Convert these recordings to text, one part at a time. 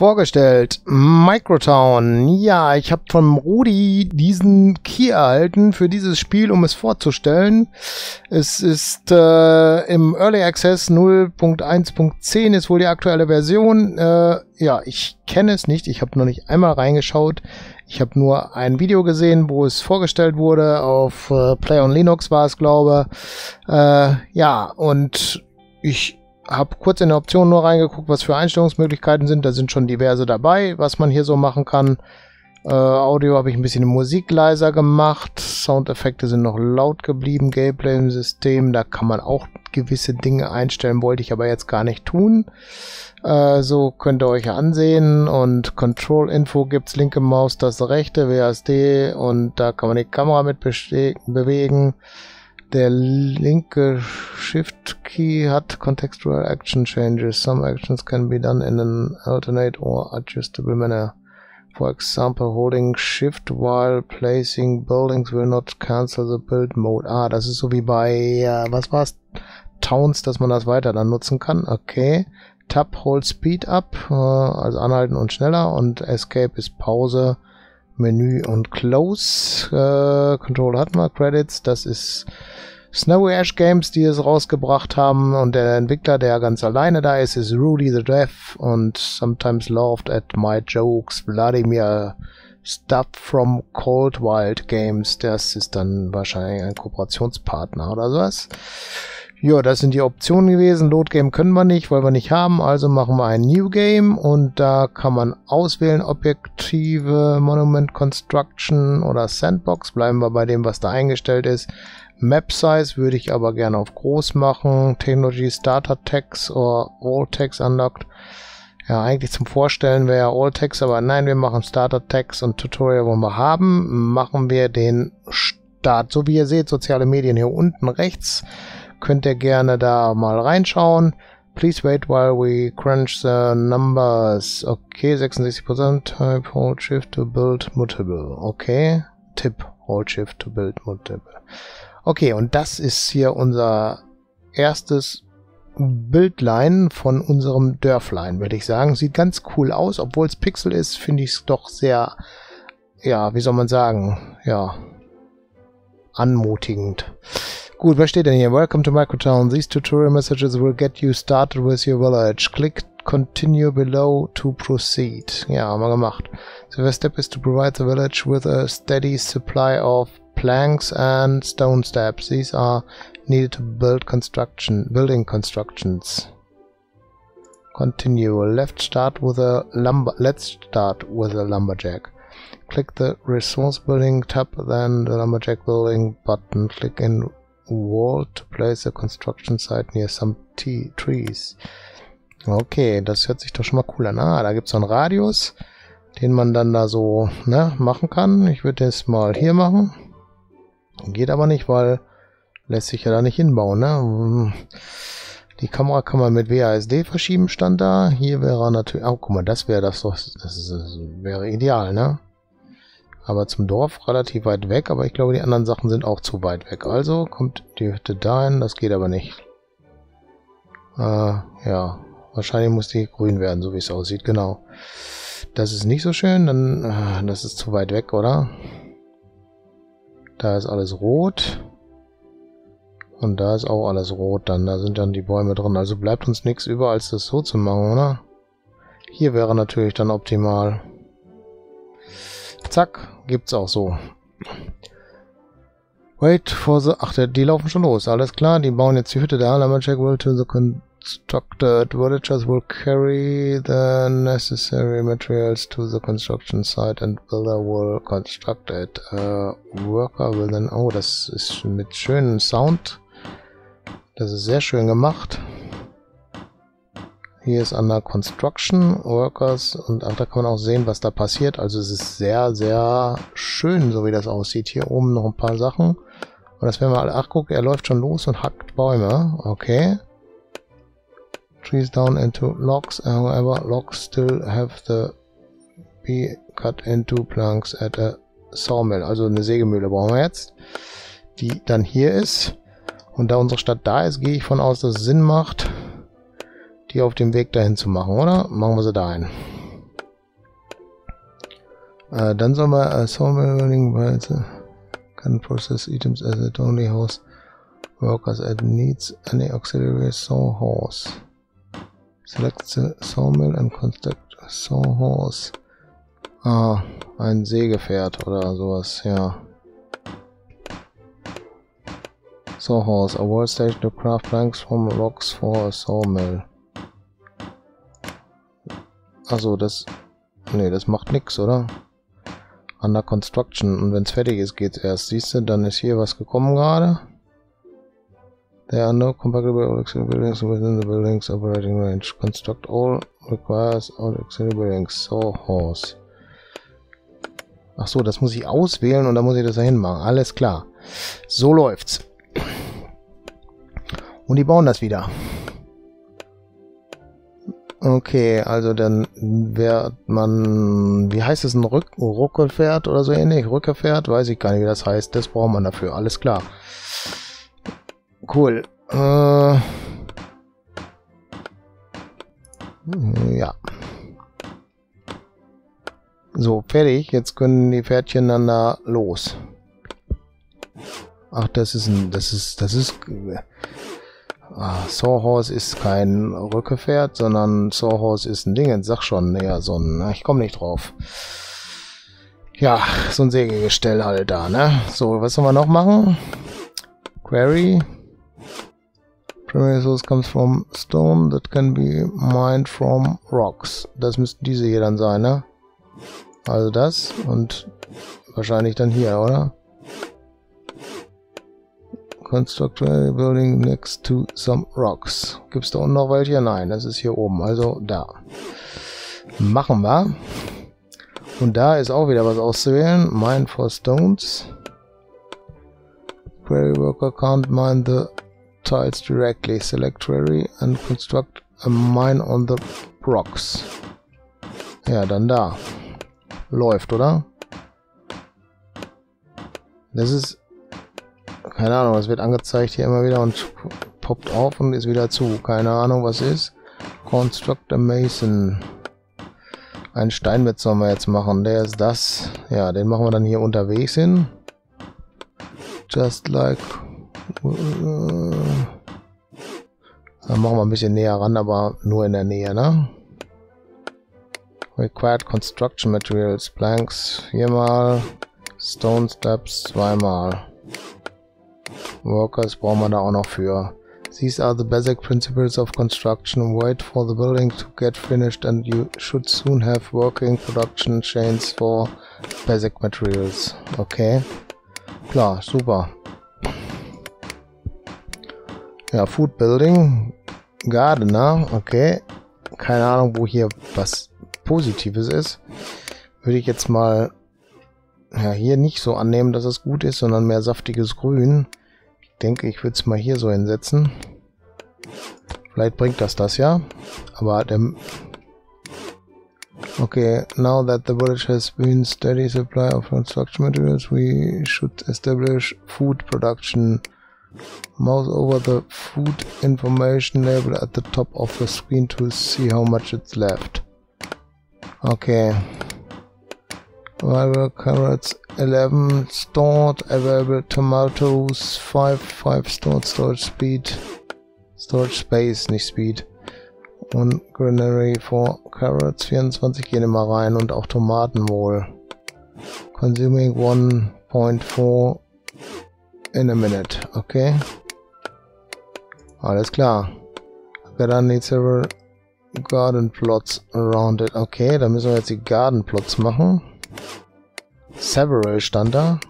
vorgestellt. Microtown. Ja, ich habe von Rudi diesen Key erhalten für dieses Spiel, um es vorzustellen. Es ist äh, im Early Access 0.1.10 ist wohl die aktuelle Version. Äh, ja, ich kenne es nicht. Ich habe noch nicht einmal reingeschaut. Ich habe nur ein Video gesehen, wo es vorgestellt wurde. Auf äh, Play on Linux war es, glaube. Äh, ja, und ich habe kurz in der Option nur reingeguckt, was für Einstellungsmöglichkeiten sind. Da sind schon diverse dabei, was man hier so machen kann. Äh, Audio habe ich ein bisschen Musik leiser gemacht. Soundeffekte sind noch laut geblieben. Gameplay im System, da kann man auch gewisse Dinge einstellen, wollte ich aber jetzt gar nicht tun. Äh, so könnt ihr euch ansehen und Control Info gibt's linke Maus, das rechte, WASD und da kann man die Kamera mit bewegen. Der linke Shift Key hat Contextual Action Changes. Some actions can be done in an alternate or adjustable manner. For example, holding Shift while placing buildings will not cancel the build mode. Ah, das ist so wie bei, äh, was war's? Towns, dass man das weiter dann nutzen kann. Okay. Tab hold Speed up, äh, also anhalten und schneller und Escape ist Pause. Menü und Close. Äh, Control hatten wir, Credits, das ist Snowy Ash Games, die es rausgebracht haben und der Entwickler, der ganz alleine da ist, ist Rudy the Deaf und sometimes laughed at my jokes, Vladimir Stuff from Cold Wild Games, das ist dann wahrscheinlich ein Kooperationspartner oder sowas. Ja, das sind die Optionen gewesen. Load Game können wir nicht, weil wir nicht haben. Also machen wir ein New Game und da kann man auswählen Objektive, Monument Construction oder Sandbox. Bleiben wir bei dem, was da eingestellt ist. Map Size würde ich aber gerne auf groß machen. Technology Starter Text oder All Text Unlocked. Ja, eigentlich zum Vorstellen wäre All Text, aber nein, wir machen Starter Text und Tutorial wollen wir haben. Machen wir den Start. So wie ihr seht, soziale Medien hier unten rechts könnt ihr gerne da mal reinschauen. Please wait while we crunch the numbers. Okay, 66%. Type hold shift to build mutable. Okay. Tipp hold shift to build mutable. Okay, und das ist hier unser erstes Bildlein von unserem Dörflein, würde ich sagen. Sieht ganz cool aus, obwohl es Pixel ist, finde ich es doch sehr, ja, wie soll man sagen, ja, anmutigend. Gut, was steht denn hier? Welcome to Microtown. These tutorial messages will get you started with your village. Click continue below to proceed. Ja, haben wir gemacht. The first step is to provide the village with a steady supply of planks and stone steps. These are needed to build construction, building constructions. Continue. Left start with a lumber. Let's start with a lumberjack. Click the resource building tab, then the lumberjack building button. Click in wall to place a construction site near some trees. Okay, das hört sich doch schon mal cool an. Ah, da gibt es so einen Radius, den man dann da so ne, machen kann. Ich würde das mal hier machen. Geht aber nicht, weil lässt sich ja da nicht hinbauen. Ne? Die Kamera kann man mit WASD verschieben, stand da. Hier wäre natürlich... Oh, guck mal, das wäre das doch... Das, ist, das wäre ideal, ne? Aber zum Dorf relativ weit weg, aber ich glaube, die anderen Sachen sind auch zu weit weg. Also kommt die Hütte dahin, das geht aber nicht. Äh, ja, wahrscheinlich muss die grün werden, so wie es aussieht, genau. Das ist nicht so schön, dann äh, das ist zu weit weg, oder? Da ist alles rot. Und da ist auch alles rot dann, da sind dann die Bäume drin. Also bleibt uns nichts über, als das so zu machen, oder? Hier wäre natürlich dann optimal. Zack, gibt's auch so. Wait for the... Ach, die laufen schon los. Alles klar, die bauen jetzt die Hütte da. Lumberjack will to the constructed villagers will carry the necessary materials to the construction site and builder will construct it. Uh, worker will then... Oh, das ist mit schönem Sound. Das ist sehr schön gemacht. Hier ist under Construction, Workers und ach, da kann man auch sehen, was da passiert. Also es ist sehr, sehr schön, so wie das aussieht. Hier oben noch ein paar Sachen. Und das werden wir alle... Ach, guck, er läuft schon los und hackt Bäume. Okay. Trees down into logs. However, logs still have the be cut into planks at a sawmill. Also eine Sägemühle brauchen wir jetzt. Die dann hier ist. Und da unsere Stadt da ist, gehe ich von aus, dass es Sinn macht, die auf dem Weg dahin zu machen, oder? Machen wir sie dahin. Äh, dann soll man äh, Sawmilling weiter can process items as it only hosts workers and needs any auxiliary sawhorse. Select the sawmill and construct a sawhorse. Ah, ein Sägepferd oder sowas, ja. Sawhorse, a workstation to craft planks from logs for a sawmill. Also das... Nee, das macht nix, oder? Under Construction. Und wenn es fertig ist, geht's erst. Siehst du, dann ist hier was gekommen gerade. There are no compatible auxiliary buildings within the building's operating range. Construct all requires all auxiliary buildings. So, horse. Ach so, das muss ich auswählen und dann muss ich das dahin machen. Alles klar. So läuft's. Und die bauen das wieder. Okay, also dann wird man, wie heißt es, ein Rück Ruckelpferd oder so ähnlich? Rückerpferd? Weiß ich gar nicht, wie das heißt. Das braucht man dafür. Alles klar. Cool. Äh, ja. So, fertig. Jetzt können die Pferdchen dann da los. Ach, das ist ein, das ist, das ist, Ah, Sawhorse ist kein Rückepferd, sondern Sawhorse ist ein Ding, sag schon, ja, so ein, ich komme nicht drauf. Ja, so ein Sägegestell halt da, ne? So, was sollen wir noch machen? Query. Primary source comes from stone that can be mined from rocks. Das müssten diese hier dann sein, ne? Also das und wahrscheinlich dann hier, oder? Construct a building next to some rocks. Gibt es da unten noch welche? Nein, das ist hier oben. Also da. Machen wir. Und da ist auch wieder was auszuwählen. Mine for stones. Query worker can't mine the tiles directly. Select query and construct a mine on the rocks. Ja, dann da. Läuft, oder? Das ist keine Ahnung, es wird angezeigt hier immer wieder und poppt auf und ist wieder zu. Keine Ahnung, was ist. Construct a Mason. Ein Steinmetz sollen wir jetzt machen. Der ist das. Ja, den machen wir dann hier unterwegs hin. Just like... Uh, dann machen wir ein bisschen näher ran, aber nur in der Nähe, ne? Required Construction Materials. Planks viermal. Stone Steps zweimal. Workers brauchen wir da auch noch für. These are the basic principles of construction. Wait for the building to get finished and you should soon have working production chains for basic materials. Okay. Klar, super. Ja, Food Building. Gardener, okay. Keine Ahnung, wo hier was Positives ist. Würde ich jetzt mal ja, hier nicht so annehmen, dass es gut ist, sondern mehr saftiges Grün denke, ich würde es mal hier so hinsetzen. Vielleicht bringt das das ja. Aber der... Okay, now that the village has been steady supply of construction materials, we should establish food production. Mouse over the food information label at the top of the screen to see how much it's left. Okay. Available carrots 11 stored, available tomatoes 5, 5 stored, storage speed, storage space, nicht speed. Und Granary for carrots 24 gehen immer rein und auch Tomaten wohl. Consuming 1.4 in a minute, okay. Alles klar. Then need several garden plots around it. Okay, dann müssen wir jetzt die Garden Plots machen. Several stand da.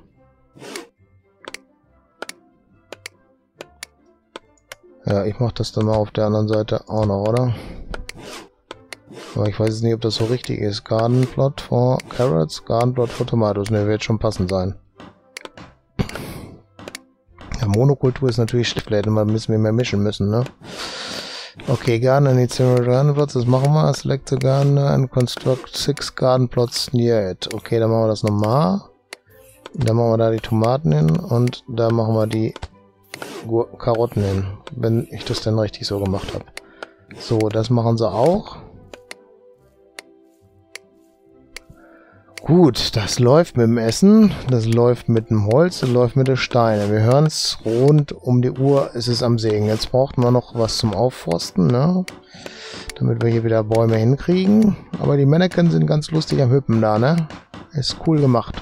Ja, ich mach das dann mal auf der anderen Seite auch noch, oder? Aber ich weiß nicht, ob das so richtig ist. Garden Plot for Carrots, Garden Plot for Tomatoes. Ne, wird schon passend sein. Ja, Monokultur ist natürlich schlecht. Vielleicht müssen wir mehr mischen müssen, ne? Okay, Garden needs several garden plots. Das machen wir. Select the garden and construct six garden plots near it. Okay, dann machen wir das nochmal. Dann machen wir da die Tomaten hin und da machen wir die Karotten hin. Wenn ich das denn richtig so gemacht habe. So, das machen sie auch. Gut, das läuft mit dem Essen, das läuft mit dem Holz, das läuft mit den Steinen. Wir hören es rund um die Uhr, ist es am Sägen. Jetzt brauchten wir noch was zum Aufforsten, ne? Damit wir hier wieder Bäume hinkriegen. Aber die Mannequin sind ganz lustig am Hüppen da, ne? Ist cool gemacht.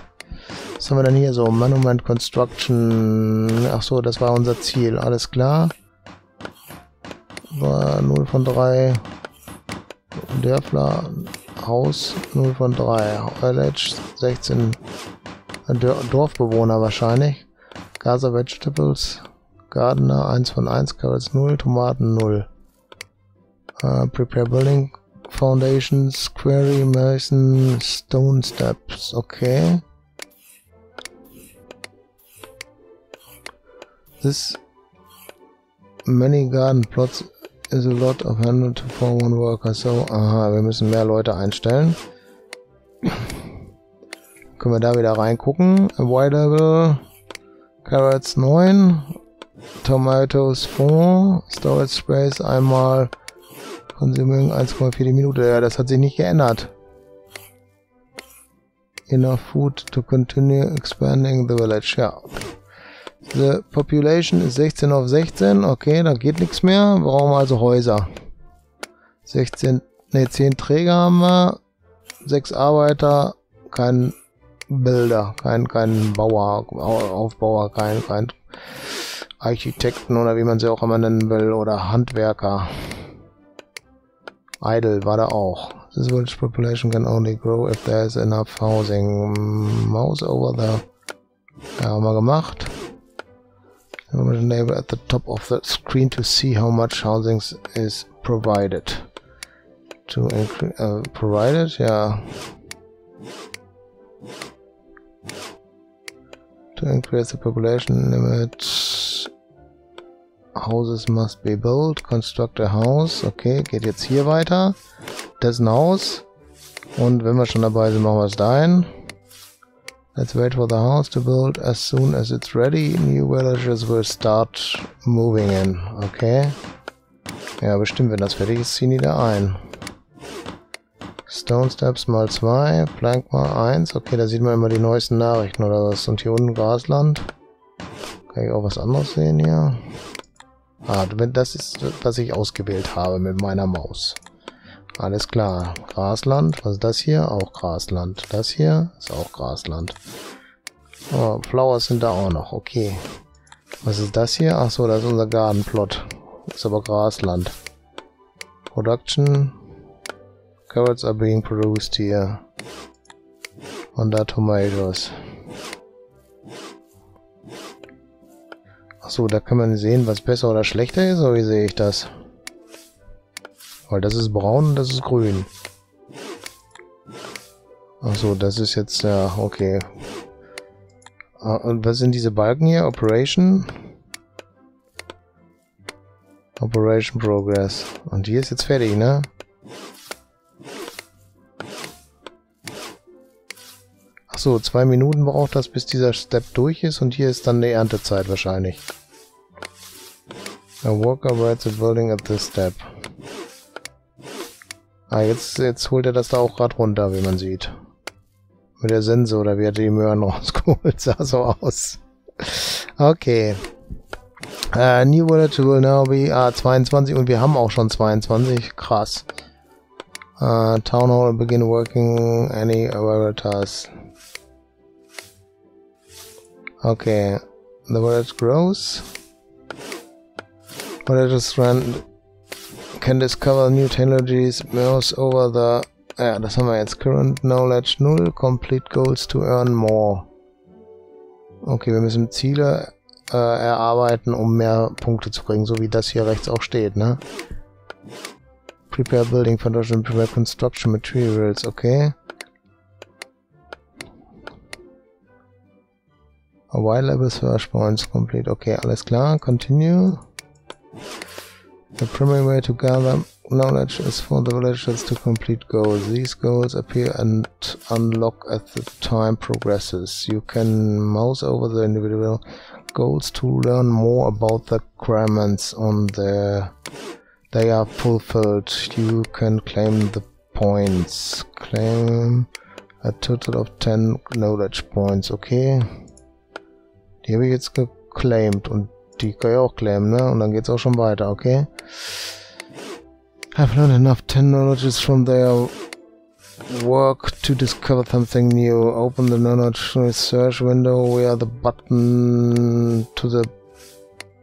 Was haben wir denn hier so? Monument Construction. Ach so, das war unser Ziel. Alles klar. War 0 von 3. Dörfler. Haus 0 von 3. Village 16. Dorfbewohner wahrscheinlich. Gaza Vegetables. Gardener 1 von 1. Carrots 0. Tomaten 0. Uh, prepare Building Foundations. Query Mason. Stone Steps. Okay. This many garden plots is a lot of handle to for one worker. So, aha, wir müssen mehr Leute einstellen. Können wir da wieder reingucken. Available. Carrots 9. Tomatoes 4. Storage Space einmal. Consuming 1,4 Minute. Ja, das hat sich nicht geändert. Enough food to continue expanding the village. Ja. The population ist 16 auf 16. Okay, da geht nichts mehr. Wir brauchen also Häuser. 16, ne, 10 Träger haben wir. 6 Arbeiter. Kein Bilder. Kein, kein Bauer, Aufbauer, kein, kein Architekten oder wie man sie auch immer nennen will. Oder Handwerker. Idle war da auch. This village population can only grow if there is enough housing. Mouse over the... Ja, haben wir gemacht. Enable at the top of the screen to see how much housing is provided. To uh, provided, yeah. To increase the population limit, houses must be built. Construct a house. Okay, geht jetzt hier weiter. Das ist ein Haus. Und wenn wir schon dabei sind, machen wir es dahin. Let's wait for the house to build. As soon as it's ready, new villagers will start moving in. Okay. Ja, bestimmt, wenn das fertig ist, ziehen die da ein. Stone Steps mal 2, Plank mal 1. Okay, da sieht man immer die neuesten Nachrichten oder was. Und hier unten Grasland. Kann ich auch was anderes sehen hier? Ah, das ist, was ich ausgewählt habe mit meiner Maus. Alles klar. Grasland. Was ist das hier? Auch Grasland. Das hier ist auch Grasland. Oh, Flowers sind da auch noch. Okay. Was ist das hier? Ach so, das ist unser Gartenplot. Ist aber Grasland. Production. Carrots are being produced here. Und da Tomatoes. Ach so, da kann man sehen, was besser oder schlechter ist, oder wie sehe ich das? Weil das ist braun und das ist grün. Achso, das ist jetzt, ja, okay. Ah, und was sind diese Balken hier? Operation? Operation Progress. Und hier ist jetzt fertig, ne? Achso, zwei Minuten braucht das, bis dieser Step durch ist und hier ist dann die Erntezeit wahrscheinlich. A worker writes a building at this step. Ah, jetzt, jetzt holt er das da auch gerade runter, wie man sieht. Mit der Sense oder wie er die Möhren rausgeholt, sah so aus. Okay. Uh, new village will now be ah, 22 und wir haben auch schon 22. Krass. Uh, town hall begin working any veritas. Okay. The village grows. Villages run can discover new technologies, mouse over the... Ja, das haben wir jetzt. Current Knowledge 0, Complete Goals to earn more. Okay, wir müssen Ziele äh, erarbeiten, um mehr Punkte zu bringen, so wie das hier rechts auch steht, ne? Prepare Building Foundation, Prepare Construction Materials, okay. A while level search points complete, okay, alles klar, continue. The primary way to gather knowledge is for the villagers to complete goals. These goals appear and unlock as the time progresses. You can mouse over the individual goals to learn more about the requirements on the they are fulfilled. You can claim the points. Claim A total of 10 Knowledge Points, okay. Die habe ich jetzt und die kann ich auch claimen, ne? Und dann geht's auch schon weiter, okay. I've learned enough 10 knowledges from their work to discover something new. Open the knowledge research window via the button to the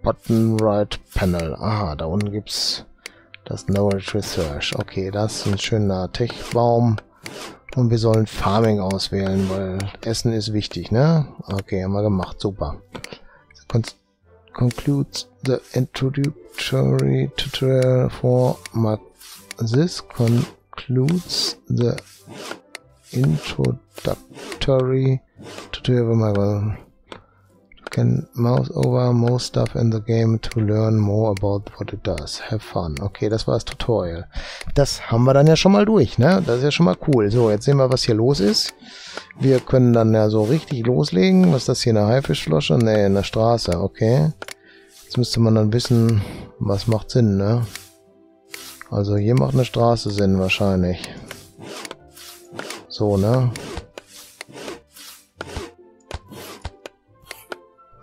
button right panel. Aha, da unten gibt's das Knowledge Research. Okay, das ist ein schöner Tech-Baum. Und wir sollen Farming auswählen, weil Essen ist wichtig, ne? Okay, haben wir gemacht. Super. Con concludes the introductory tutorial for math. This concludes the introductory tutorial for Mark can mouse over most stuff in the game to learn more about what it does. Have fun. Okay, das war das Tutorial. Das haben wir dann ja schon mal durch, ne? Das ist ja schon mal cool. So, jetzt sehen wir, was hier los ist. Wir können dann ja so richtig loslegen. Was ist das hier, eine Haifischflasche? Ne, eine Straße, okay. Jetzt müsste man dann wissen, was macht Sinn, ne? Also hier macht eine Straße Sinn wahrscheinlich. So, ne?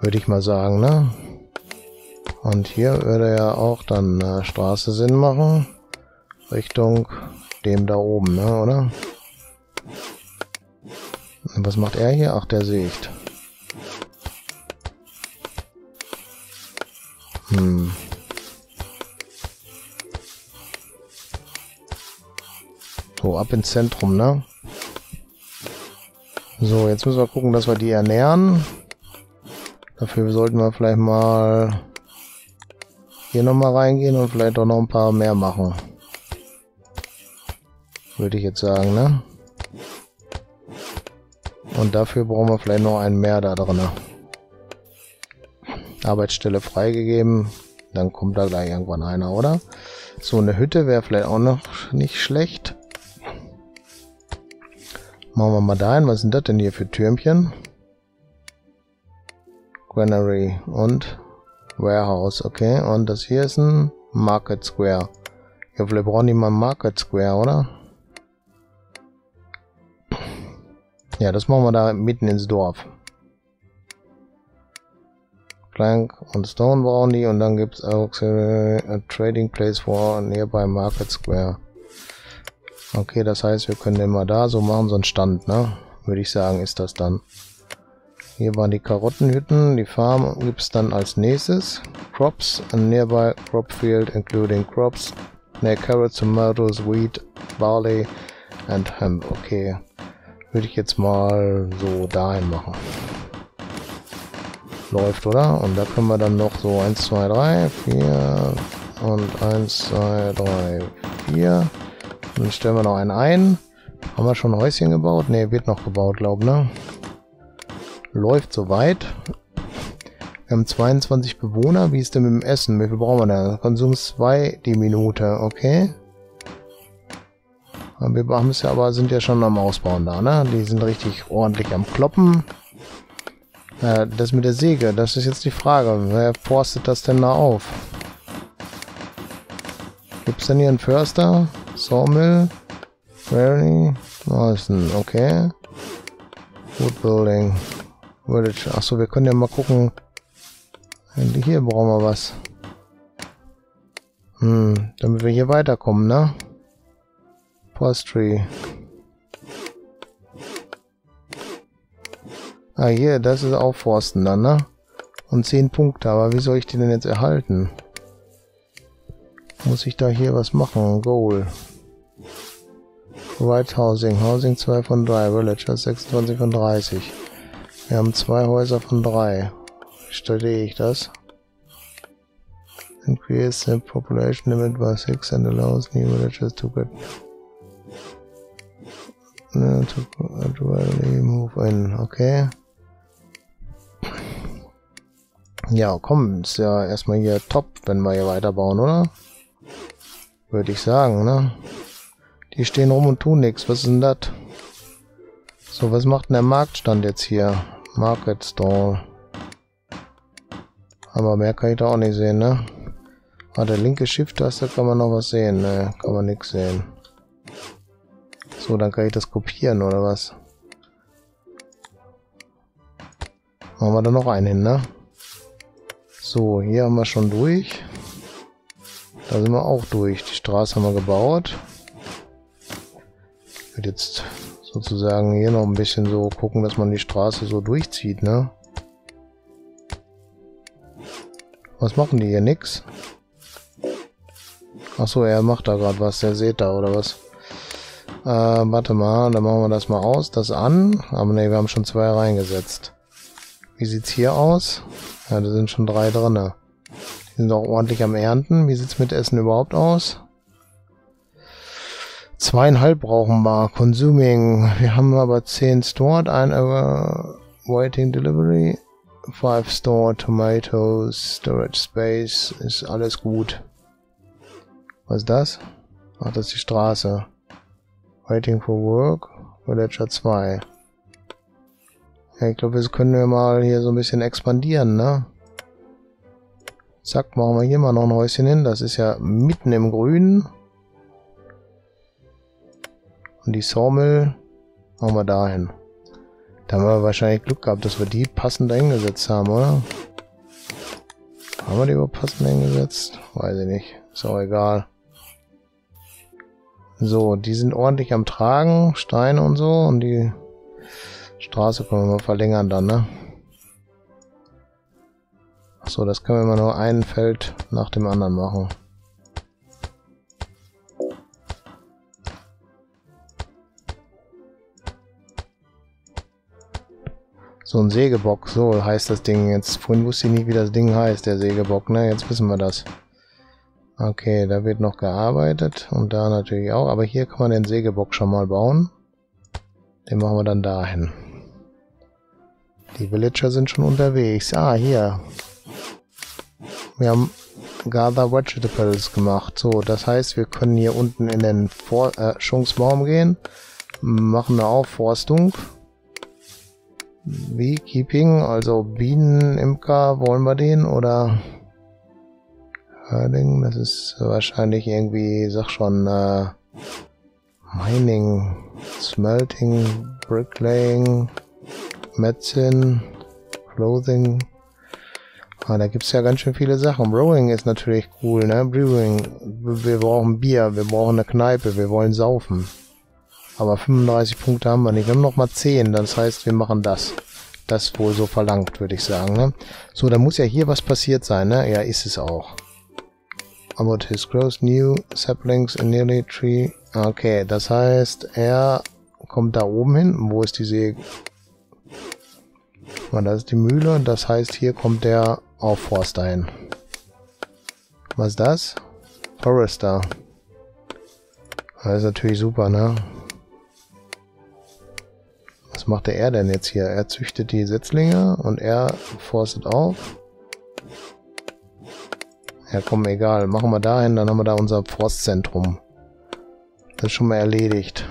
Würde ich mal sagen, ne? Und hier würde ja auch dann eine Straße Sinn machen. Richtung dem da oben, ne, oder? Und was macht er hier? Ach, der sägt. Hm. So, ab ins Zentrum, ne? So, jetzt müssen wir gucken, dass wir die ernähren. Dafür sollten wir vielleicht mal hier nochmal reingehen und vielleicht auch noch ein paar mehr machen. Würde ich jetzt sagen, ne? Und dafür brauchen wir vielleicht noch einen mehr da drin. Arbeitsstelle freigegeben. Dann kommt da gleich irgendwann einer, oder? So eine Hütte wäre vielleicht auch noch nicht schlecht. Machen wir mal dahin. Was sind das denn hier für Türmchen? Granary und Warehouse, okay. Und das hier ist ein Market Square. Ja, vielleicht brauchen die mal Market Square, oder? Ja, das machen wir da mitten ins Dorf. Plank und Stone brauchen die und dann gibt es auch a Trading Place for nearby Market Square. Okay, das heißt, wir können den mal da so machen, so einen Stand, ne? Würde ich sagen, ist das dann. Hier waren die Karottenhütten. Die Farm gibt es dann als nächstes. Crops, a nearby crop field including crops, ne, carrots, tomatoes, wheat, barley and hemp. Okay, würde ich jetzt mal so dahin machen. Läuft, oder? Und da können wir dann noch so 1, 2, 3, 4 und 1, 2, 3, 4. Dann stellen wir noch einen ein. Haben wir schon ein Häuschen gebaut? Ne, wird noch gebaut, glaube ich, ne? Läuft soweit. Wir haben 22 Bewohner. Wie ist denn mit dem Essen? Wie viel brauchen wir da? Konsum 2 die Minute. Okay. Wir haben es ja aber, sind ja schon am Ausbauen da, ne? Die sind richtig ordentlich am Kloppen. Ja, das mit der Säge, das ist jetzt die Frage. Wer forstet das denn da auf? Gibt es denn hier einen Förster? Sawmill? Ist ein, okay. Wood Building. Village. Achso, wir können ja mal gucken. Hier brauchen wir was. Hm, damit wir hier weiterkommen, ne? Forestry. Ah, hier, das ist auch Forsten dann, ne? Und 10 Punkte, aber wie soll ich die denn jetzt erhalten? Muss ich da hier was machen? Goal. White Housing. Housing 2 von 3. Villagers 26 von 30. Wir haben zwei Häuser von drei. Studiere ich das? Increase the population limit by six and allows new villagers to get to gradually move in. Okay. Ja, komm, ist ja erstmal hier top, wenn wir hier weiterbauen, oder? Würde ich sagen, ne? Die stehen rum und tun nichts. Was ist denn das? So, was macht denn der Marktstand jetzt hier? Market Stall. Aber mehr kann ich da auch nicht sehen, ne? Ah, der linke Shift-Taste kann man noch was sehen. Ne, kann man nichts sehen. So, dann kann ich das kopieren, oder was? Machen wir da noch einen hin, ne? So, hier haben wir schon durch. Da sind wir auch durch. Die Straße haben wir gebaut. Wird jetzt sozusagen hier noch ein bisschen so gucken, dass man die Straße so durchzieht, ne? Was machen die hier? Nix? Achso, er macht da gerade was. Der seht da, oder was? Äh, warte mal, dann machen wir das mal aus. Das an. Aber ne, wir haben schon zwei reingesetzt. Wie sieht's hier aus? Ja, da sind schon drei drin. Die sind auch ordentlich am Ernten. Wie sieht's mit Essen überhaupt aus? Zweieinhalb brauchen wir. Consuming. Wir haben aber zehn stored. Ein uh, waiting delivery. Five stored tomatoes. Storage space. Ist alles gut. Was ist das? Ach, das ist die Straße. Waiting for work. Villager 2. Ja, ich glaube, wir können ja mal hier so ein bisschen expandieren, ne? Zack, machen wir hier mal noch ein Häuschen hin. Das ist ja mitten im Grün. Und die Sawmill machen wir dahin. Da haben wir wahrscheinlich Glück gehabt, dass wir die passend eingesetzt haben, oder? Haben wir die überhaupt passend eingesetzt? Weiß ich nicht. Ist auch egal. So, die sind ordentlich am Tragen. Steine und so. Und die Straße können wir mal verlängern dann, ne? Achso, das können wir mal nur ein Feld nach dem anderen machen. So ein Sägebock, so heißt das Ding jetzt. Vorhin wusste ich nicht, wie das Ding heißt, der Sägebock, ne? Jetzt wissen wir das. Okay, da wird noch gearbeitet und da natürlich auch. Aber hier kann man den Sägebock schon mal bauen. Den machen wir dann dahin. Die Villager sind schon unterwegs. Ah, hier. Wir haben Gather Vegetables gemacht. So, das heißt, wir können hier unten in den Forschungsbaum gehen. Machen eine Aufforstung. Beekeeping, also Bienenimker, wollen wir den? Oder Herding, das ist wahrscheinlich irgendwie, sag schon, äh, Mining, Smelting, Bricklaying, Medicine, Clothing. Ah, da gibt's ja ganz schön viele Sachen. Brewing ist natürlich cool, ne? Brewing. Wir brauchen Bier, wir brauchen eine Kneipe, wir wollen saufen. Aber 35 Punkte haben wir nicht. Wir haben noch mal 10, das heißt, wir machen das. Das wohl so verlangt, würde ich sagen, ne? So, da muss ja hier was passiert sein, ne? Ja, ist es auch. About his growth new saplings in nearly tree. Okay, das heißt, er kommt da oben hin. Wo ist die See? Mal, das ist die Mühle. Das heißt, hier kommt der Aufforster hin. Was ist das? Forester. Das ist natürlich super, ne? Was macht er denn jetzt hier? Er züchtet die Setzlinge und er forstet auf. Ja, komm, egal. Machen wir dahin, dann haben wir da unser Forstzentrum. Das ist schon mal erledigt.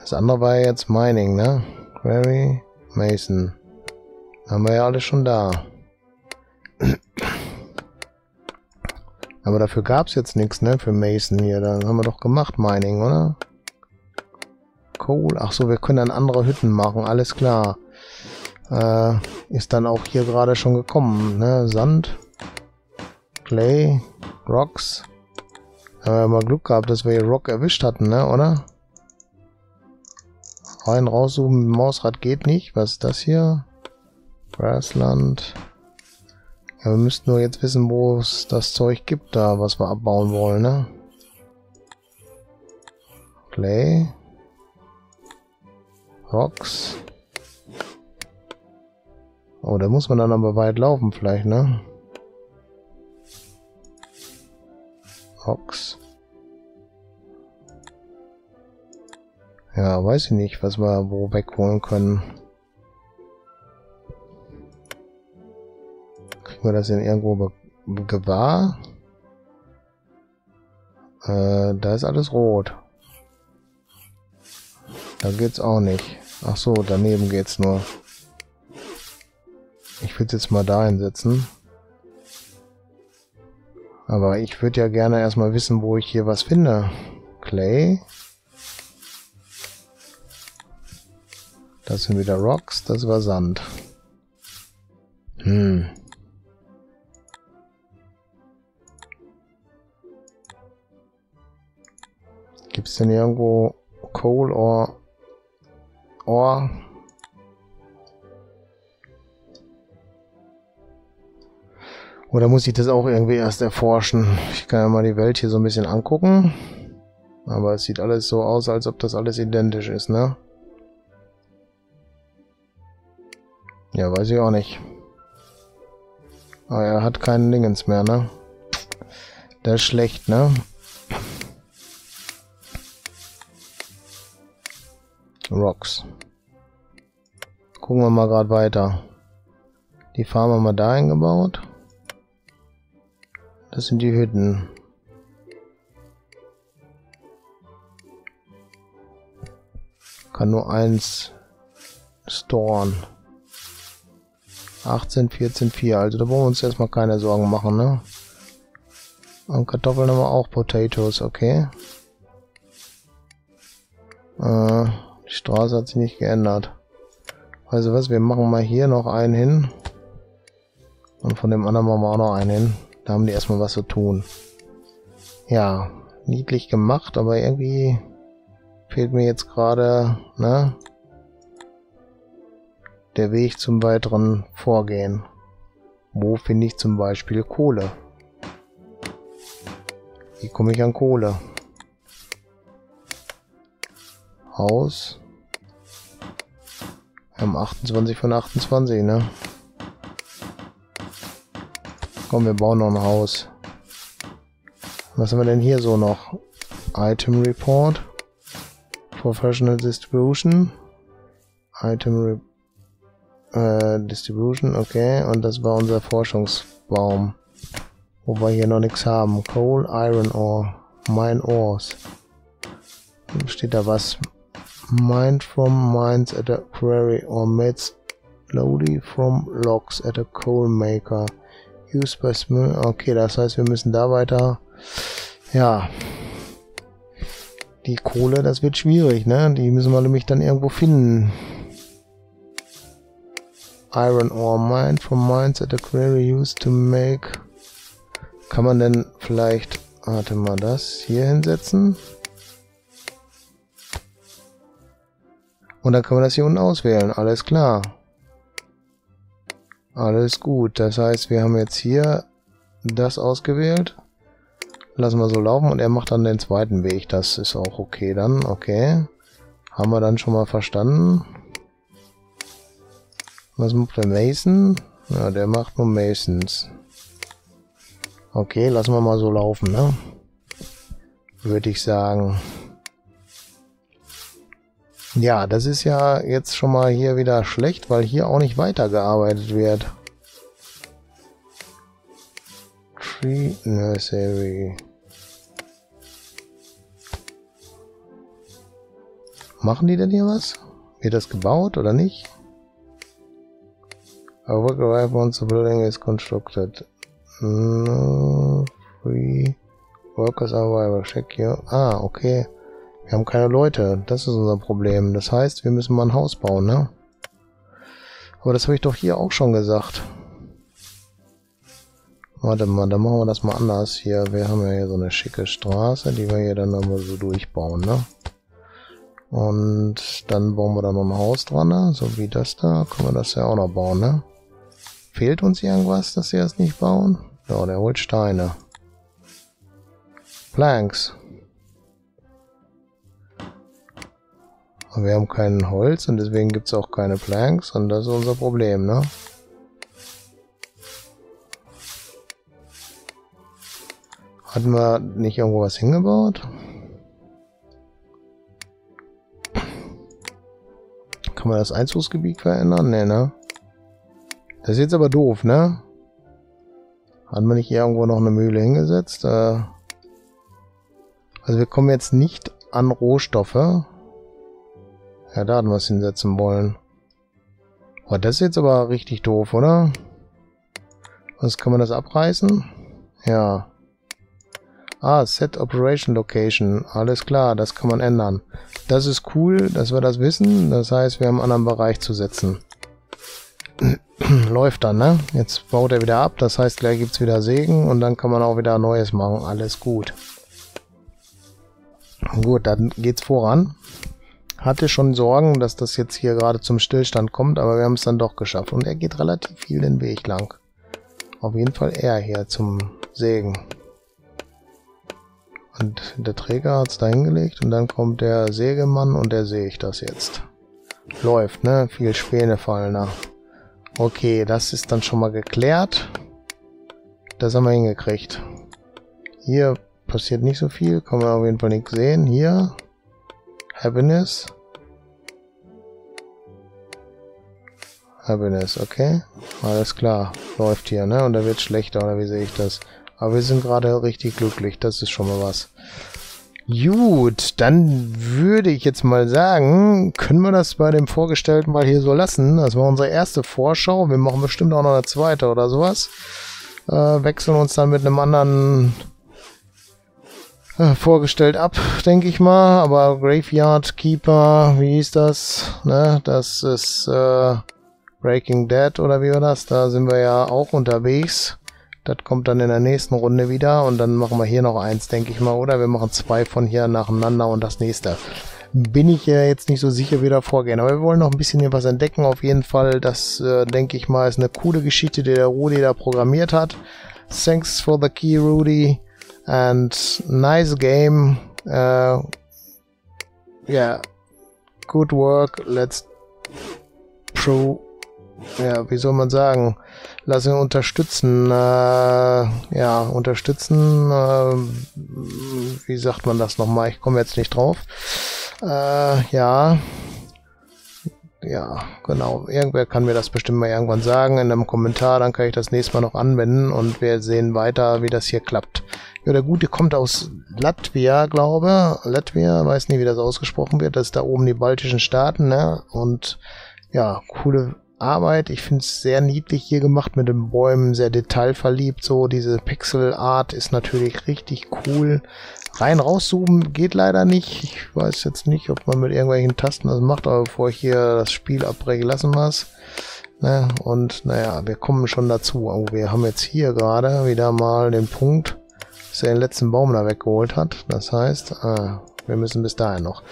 Das andere war jetzt Mining, ne? Quarry. Mason. Haben wir ja alles schon da. Aber dafür gab es jetzt nichts, ne? Für Mason hier. Dann haben wir doch gemacht, Mining, oder? Coal. Ach so, wir können dann andere Hütten machen. Alles klar. Äh, ist dann auch hier gerade schon gekommen, ne? Sand. Clay. Rocks. Haben wir mal Glück gehabt, dass wir hier Rock erwischt hatten, ne? Oder? Rein, rauszoomen, Mausrad geht nicht. Was ist das hier? Grassland. Ja, wir müssten nur jetzt wissen, wo es das Zeug gibt da, was wir abbauen wollen, ne? Clay. Rocks. Oh, da muss man dann aber weit laufen vielleicht, ne? Rocks. Ja, weiß ich nicht, was wir wo wegholen können. Kriegen wir das denn irgendwo gewahr? Äh, da ist alles rot. Da geht's auch nicht. Ach so, daneben geht's nur. Ich würde jetzt mal da hinsetzen. Aber ich würde ja gerne erstmal wissen, wo ich hier was finde. Clay. Das sind wieder Rocks, das war Sand. Hm. Gibt's denn irgendwo Coal or Ore? Oder muss ich das auch irgendwie erst erforschen? Ich kann ja mal die Welt hier so ein bisschen angucken. Aber es sieht alles so aus, als ob das alles identisch ist, ne? Ja, weiß ich auch nicht. Aber er hat keinen Dingens mehr, ne? Der ist schlecht, ne? Rocks. Gucken wir mal gerade weiter. Die Farm haben wir da eingebaut. Das sind die Hütten. Kann nur eins storen. 18, 14, 4. Also da wollen wir uns erstmal keine Sorgen machen, ne? Und Kartoffeln haben wir auch Potatoes, okay. Äh, die Straße hat sich nicht geändert. Also was, wir machen mal hier noch einen hin. Und von dem anderen machen wir auch noch einen hin. Da haben die erstmal was zu tun. Ja, niedlich gemacht, aber irgendwie fehlt mir jetzt gerade, ne? Der Weg zum weiteren Vorgehen. Wo finde ich zum Beispiel Kohle? Wie komme ich an Kohle? Haus. Haben 28 von 28, ne? Komm, wir bauen noch ein Haus. Was haben wir denn hier so noch? Item Report. Professional Distribution. Item Re äh, Distribution, okay. Und das war unser Forschungsbaum. Wo wir hier noch nichts haben. Coal, Iron Ore. Mine Ores. Steht da was? Mined from mines at a quarry or made slowly from logs at a coal maker. Use by small. Okay, das heißt, wir müssen da weiter. Ja. Die Kohle, das wird schwierig, ne? Die müssen wir nämlich dann irgendwo finden. Iron ore mined from mines at a quarry used to make. Kann man denn vielleicht, warte mal, das hier hinsetzen? Und dann kann man das hier unten auswählen. Alles klar. Alles gut. Das heißt, wir haben jetzt hier das ausgewählt. Lassen wir so laufen und er macht dann den zweiten Weg. Das ist auch okay dann. Okay. Haben wir dann schon mal verstanden. Was macht der Mason? Ja, der macht nur Masons. Okay, lassen wir mal so laufen, ne? Würde ich sagen. Ja, das ist ja jetzt schon mal hier wieder schlecht, weil hier auch nicht weitergearbeitet wird. Tree Nursery. Machen die denn hier was? Wird das gebaut oder nicht? A work arrive once the building is constructed. No free workers available. Check you. Ah, okay. Wir haben keine Leute. Das ist unser Problem. Das heißt, wir müssen mal ein Haus bauen, ne? Aber das habe ich doch hier auch schon gesagt. Warte mal, dann machen wir das mal anders hier. Wir haben ja hier so eine schicke Straße, die wir hier dann einmal so durchbauen, ne? Und dann bauen wir da noch ein Haus dran, ne? So wie das da. Können wir das ja auch noch bauen, ne? Fehlt uns irgendwas, dass sie das nicht bauen? Ja, der holt Steine. Planks. Wir haben kein Holz und deswegen gibt es auch keine Planks und das ist unser Problem, ne? Hatten wir nicht irgendwo was hingebaut? Kann man das Einzugsgebiet verändern? Ne, ne? Das ist jetzt aber doof, ne? Hat man nicht irgendwo noch eine Mühle hingesetzt? Äh also wir kommen jetzt nicht an Rohstoffe. Ja, da hatten wir es hinsetzen wollen. Oh, das ist jetzt aber richtig doof, oder? Was kann man das abreißen? Ja. Ah, Set Operation Location. Alles klar, das kann man ändern. Das ist cool, dass wir das wissen. Das heißt, wir haben einen anderen Bereich zu setzen. Läuft dann, ne? Jetzt baut er wieder ab. Das heißt, gleich gibt es wieder Segen und dann kann man auch wieder Neues machen. Alles gut. Gut, dann geht's voran. Hatte schon Sorgen, dass das jetzt hier gerade zum Stillstand kommt, aber wir haben es dann doch geschafft. Und er geht relativ viel den Weg lang. Auf jeden Fall er hier zum Sägen. Und der Träger hat es da hingelegt und dann kommt der Sägemann und der sehe ich das jetzt. Läuft, ne? Viel Späne fallen da. Okay, das ist dann schon mal geklärt. Das haben wir hingekriegt. Hier passiert nicht so viel, kann man auf jeden Fall nichts sehen. Hier, Happiness. Happiness, okay. Alles klar, läuft hier, ne? Und da wird schlechter, oder wie sehe ich das? Aber wir sind gerade richtig glücklich, das ist schon mal was. Gut, dann würde ich jetzt mal sagen, können wir das bei dem Vorgestellten mal hier so lassen. Das war unsere erste Vorschau. Wir machen bestimmt auch noch eine zweite oder sowas. Äh, wechseln uns dann mit einem anderen äh, vorgestellt ab, denke ich mal. Aber Graveyard Keeper, wie hieß das? Ne? Das ist äh, Breaking Dead oder wie war das? Da sind wir ja auch unterwegs. Das kommt dann in der nächsten Runde wieder und dann machen wir hier noch eins, denke ich mal. Oder wir machen zwei von hier nacheinander und das nächste. Bin ich ja jetzt nicht so sicher, wie da vorgehen. Aber wir wollen noch ein bisschen hier was entdecken. Auf jeden Fall, das äh, denke ich mal, ist eine coole Geschichte, die der Rudi da programmiert hat. Thanks for the key, Rudi. And nice game. Uh, yeah. Good work. Let's pro ja, wie soll man sagen, lass ihn unterstützen, äh, ja, unterstützen, äh, wie sagt man das nochmal, ich komme jetzt nicht drauf, äh, ja, ja, genau, irgendwer kann mir das bestimmt mal irgendwann sagen in einem Kommentar, dann kann ich das nächste Mal noch anwenden und wir sehen weiter, wie das hier klappt. Ja, der Gute kommt aus Latvia, glaube. Latvia, weiß nicht, wie das ausgesprochen wird. Das ist da oben die baltischen Staaten, ne? Und ja, coole Arbeit. Ich finde es sehr niedlich hier gemacht mit den Bäumen, sehr detailverliebt. So diese Pixel-Art ist natürlich richtig cool. Rein rauszoomen geht leider nicht. Ich weiß jetzt nicht, ob man mit irgendwelchen Tasten das macht, aber bevor ich hier das Spiel abbreche, lassen wir es. Ne? Und naja, wir kommen schon dazu. Oh, wir haben jetzt hier gerade wieder mal den Punkt, dass er den letzten Baum da weggeholt hat. Das heißt, äh, wir müssen bis dahin noch.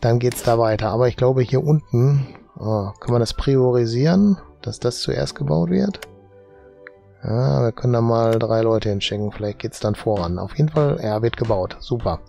Dann geht's da weiter. Aber ich glaube, hier unten Oh, kann man das priorisieren, dass das zuerst gebaut wird? Ja, wir können da mal drei Leute hinschicken. Vielleicht geht's dann voran. Auf jeden Fall, er wird gebaut. Super.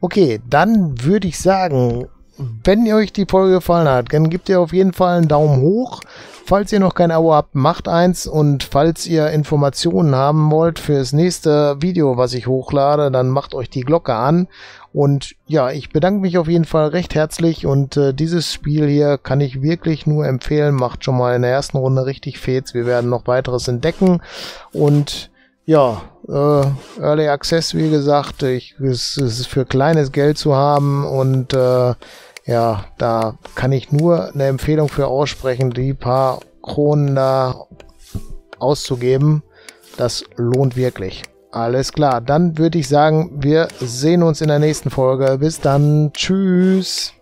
Okay, dann würde ich sagen, wenn euch die Folge gefallen hat, dann gebt ihr auf jeden Fall einen Daumen hoch. Falls ihr noch kein Abo habt, macht eins. Und falls ihr Informationen haben wollt für das nächste Video, was ich hochlade, dann macht euch die Glocke an. Und ja, ich bedanke mich auf jeden Fall recht herzlich. Und äh, dieses Spiel hier kann ich wirklich nur empfehlen. Macht schon mal in der ersten Runde richtig Fets. Wir werden noch weiteres entdecken. Und ja, äh, Early Access, wie gesagt, ich, es, es ist für kleines Geld zu haben und äh, ja, da kann ich nur eine Empfehlung für aussprechen, die paar Kronen da auszugeben. Das lohnt wirklich. Alles klar, dann würde ich sagen, wir sehen uns in der nächsten Folge. Bis dann, tschüss.